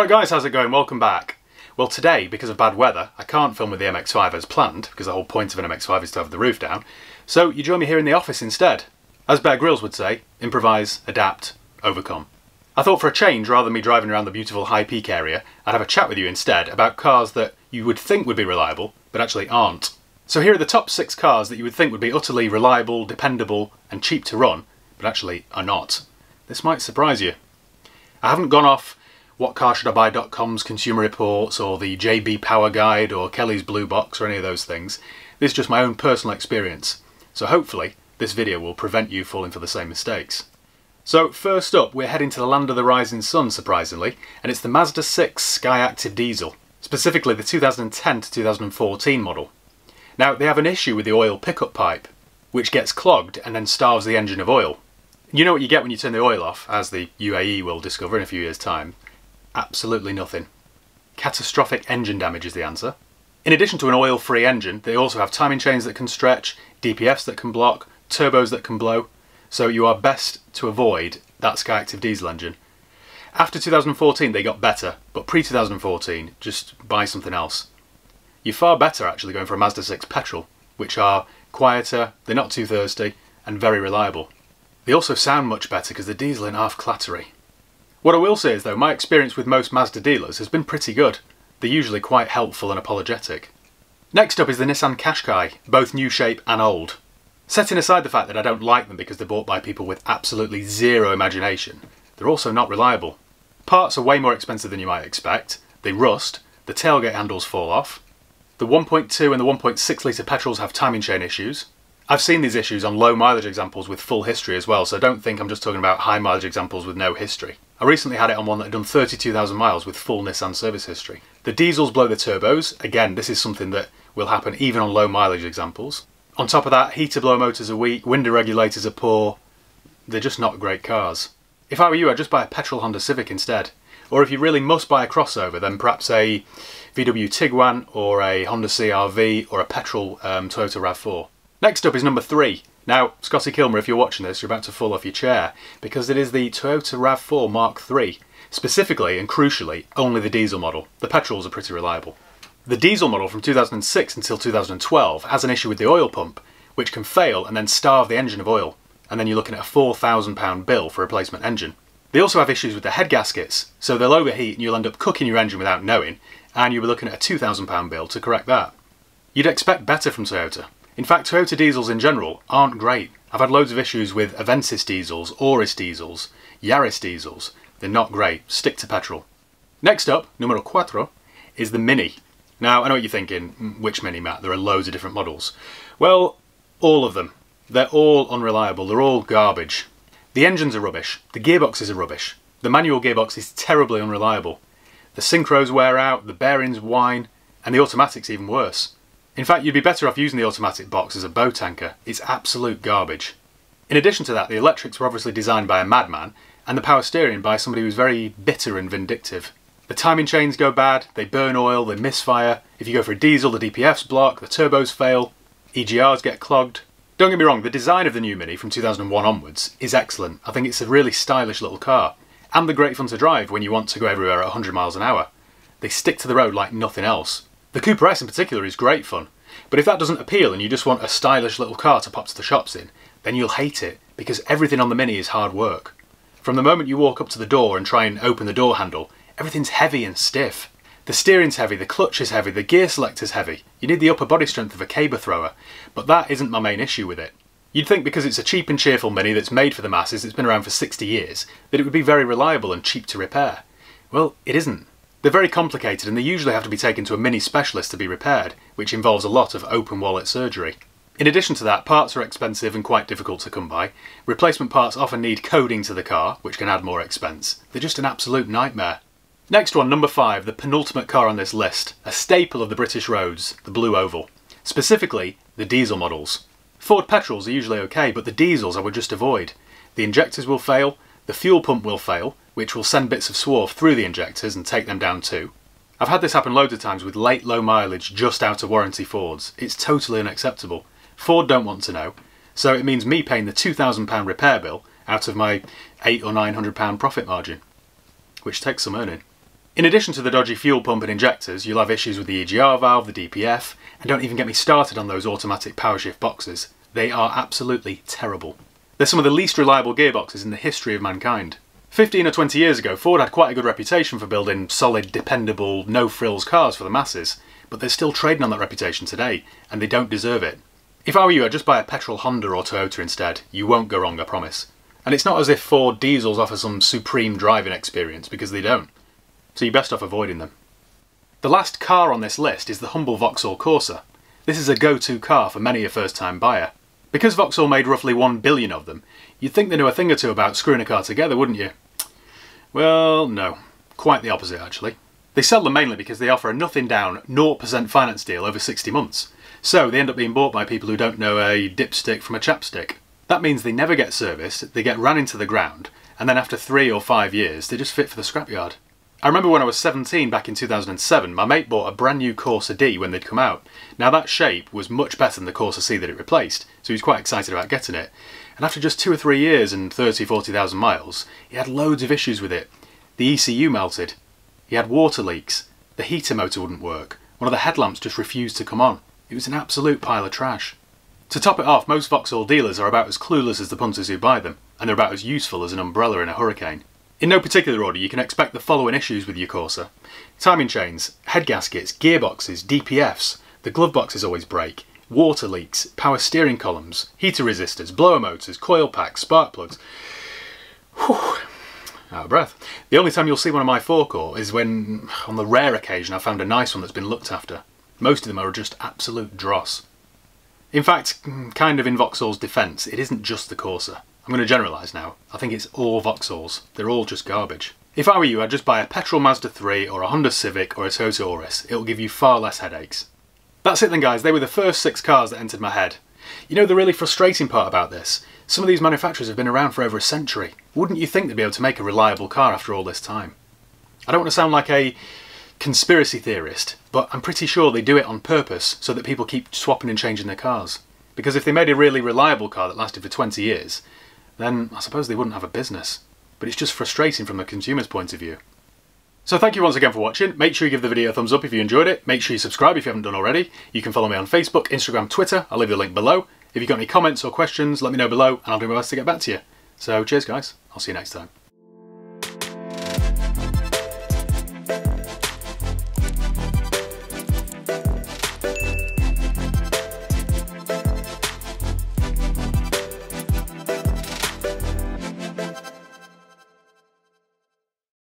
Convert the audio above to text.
Alright guys, how's it going? Welcome back. Well today, because of bad weather, I can't film with the MX-5 as planned, because the whole point of an MX-5 is to have the roof down, so you join me here in the office instead. As Bear Grylls would say, improvise, adapt, overcome. I thought for a change, rather than me driving around the beautiful High Peak area, I'd have a chat with you instead about cars that you would think would be reliable, but actually aren't. So here are the top six cars that you would think would be utterly reliable, dependable, and cheap to run, but actually are not. This might surprise you. I haven't gone off whatcarshouldIbuy.com's consumer reports or the JD Power Guide or Kelley's Blue Box or any of those things. This is just my own personal experience. So hopefully this video will prevent you falling for the same mistakes. So first up, we're heading to the land of the rising sun, surprisingly, and it's the Mazda 6 Skyactiv Diesel, specifically the 2010 to 2014 model. Now, they have an issue with the oil pickup pipe, which gets clogged and then starves the engine of oil. You know what you get when you turn the oil off, as the UAE will discover in a few years' time? Absolutely nothing. Catastrophic engine damage is the answer. In addition to an oil-free engine, they also have timing chains that can stretch, DPFs that can block, turbos that can blow, so you are best to avoid that Skyactiv diesel engine. After 2014 they got better, but pre-2014 just buy something else. You're far better actually going for a Mazda 6 petrol, which are quieter, they're not too thirsty, and very reliable. They also sound much better because the diesel in half clattery. What I will say is though, my experience with most Mazda dealers has been pretty good. They're usually quite helpful and apologetic. Next up is the Nissan Qashqai, both new shape and old. Setting aside the fact that I don't like them because they're bought by people with absolutely zero imagination, they're also not reliable. Parts are way more expensive than you might expect, they rust, the tailgate handles fall off, the 1.2 and the 1.6 litre petrols have timing chain issues. I've seen these issues on low mileage examples with full history as well, so don't think I'm just talking about high mileage examples with no history. I recently had it on one that had done 32,000 miles with full Nissan service history. The diesels blow the turbos, again this is something that will happen even on low mileage examples. On top of that, heater blow motors are weak, window regulators are poor, they're just not great cars. If I were you I'd just buy a petrol Honda Civic instead. Or if you really must buy a crossover then perhaps a VW Tiguan or a Honda CRV or a petrol um, Toyota RAV4. Next up is number three, now, Scotty Kilmer, if you're watching this, you're about to fall off your chair because it is the Toyota RAV4 Mark III. Specifically and crucially, only the diesel model. The petrols are pretty reliable. The diesel model from 2006 until 2012 has an issue with the oil pump, which can fail and then starve the engine of oil. And then you're looking at a £4,000 bill for a replacement engine. They also have issues with the head gaskets, so they'll overheat and you'll end up cooking your engine without knowing, and you'll be looking at a £2,000 bill to correct that. You'd expect better from Toyota, in fact, Toyota diesels in general aren't great. I've had loads of issues with Avensis diesels, Auris diesels, Yaris diesels. They're not great. Stick to petrol. Next up, numero cuatro, is the Mini. Now, I know what you're thinking, mm, which Mini, Matt? There are loads of different models. Well, all of them. They're all unreliable. They're all garbage. The engines are rubbish. The gearboxes are rubbish. The manual gearbox is terribly unreliable. The synchros wear out, the bearings whine, and the automatic's even worse. In fact, you'd be better off using the automatic box as a boat tanker. It's absolute garbage. In addition to that, the electrics were obviously designed by a madman, and the power steering by somebody who's very bitter and vindictive. The timing chains go bad, they burn oil, they misfire. If you go for a diesel, the DPFs block, the turbos fail, EGRs get clogged. Don't get me wrong, the design of the new Mini from 2001 onwards is excellent. I think it's a really stylish little car. And they're great fun to drive when you want to go everywhere at 100 miles an hour. They stick to the road like nothing else. The Cooper S in particular is great fun, but if that doesn't appeal and you just want a stylish little car to pop to the shops in, then you'll hate it, because everything on the Mini is hard work. From the moment you walk up to the door and try and open the door handle, everything's heavy and stiff. The steering's heavy, the clutch is heavy, the gear selector's heavy. You need the upper body strength of a caber thrower, but that isn't my main issue with it. You'd think because it's a cheap and cheerful Mini that's made for the masses, it's been around for 60 years, that it would be very reliable and cheap to repair. Well, it isn't. They're very complicated and they usually have to be taken to a mini specialist to be repaired, which involves a lot of open wallet surgery. In addition to that, parts are expensive and quite difficult to come by. Replacement parts often need coding to the car, which can add more expense. They're just an absolute nightmare. Next one, number 5, the penultimate car on this list, a staple of the British roads, the Blue Oval. Specifically, the diesel models. Ford petrols are usually okay, but the diesels I would just avoid. The injectors will fail, the fuel pump will fail, which will send bits of swarf through the injectors and take them down too. I've had this happen loads of times with late low mileage just out of warranty Fords. It's totally unacceptable. Ford don't want to know, so it means me paying the £2,000 repair bill out of my eight or £900 profit margin, which takes some earning. In addition to the dodgy fuel pump and injectors, you'll have issues with the EGR valve, the DPF, and don't even get me started on those automatic power shift boxes. They are absolutely terrible. They're some of the least reliable gearboxes in the history of mankind. 15 or 20 years ago, Ford had quite a good reputation for building solid, dependable, no-frills cars for the masses, but they're still trading on that reputation today, and they don't deserve it. If I were you, I'd just buy a petrol Honda or Toyota instead. You won't go wrong, I promise. And it's not as if Ford diesels offer some supreme driving experience, because they don't so you're best off avoiding them. The last car on this list is the humble Vauxhall Corsa. This is a go-to car for many a first-time buyer. Because Vauxhall made roughly 1 billion of them, you'd think they knew a thing or two about screwing a car together, wouldn't you? Well, no. Quite the opposite, actually. They sell them mainly because they offer a nothing down 0% finance deal over 60 months. So they end up being bought by people who don't know a dipstick from a chapstick. That means they never get serviced, they get ran into the ground, and then after three or five years, they just fit for the scrapyard. I remember when I was 17 back in 2007, my mate bought a brand new Corsa D when they'd come out. Now that shape was much better than the Corsa C that it replaced, so he was quite excited about getting it. And after just two or three years and 30, 40,000 miles, he had loads of issues with it. The ECU melted, he had water leaks, the heater motor wouldn't work, one of the headlamps just refused to come on. It was an absolute pile of trash. To top it off, most Vauxhall dealers are about as clueless as the punters who buy them, and they're about as useful as an umbrella in a hurricane. In no particular order, you can expect the following issues with your Corsa. Timing chains, head gaskets, gearboxes, DPFs, the glove boxes always break, water leaks, power steering columns, heater resistors, blower motors, coil packs, spark plugs. Whew. Out of breath. The only time you'll see one of my forecourt is when, on the rare occasion, I found a nice one that's been looked after. Most of them are just absolute dross. In fact, mm, kind of in Vauxhall's defence, it isn't just the Corsa. I'm going to generalise now. I think it's all Vauxhalls. They're all just garbage. If I were you, I'd just buy a petrol Mazda 3 or a Honda Civic or a Toyota Auris. It'll give you far less headaches. That's it then guys, they were the first six cars that entered my head. You know the really frustrating part about this? Some of these manufacturers have been around for over a century. Wouldn't you think they'd be able to make a reliable car after all this time? I don't want to sound like a conspiracy theorist, but I'm pretty sure they do it on purpose so that people keep swapping and changing their cars. Because if they made a really reliable car that lasted for 20 years, then I suppose they wouldn't have a business. But it's just frustrating from a consumer's point of view. So thank you once again for watching. Make sure you give the video a thumbs up if you enjoyed it. Make sure you subscribe if you haven't done already. You can follow me on Facebook, Instagram, Twitter. I'll leave the link below. If you've got any comments or questions, let me know below and I'll do my best to get back to you. So cheers guys. I'll see you next time.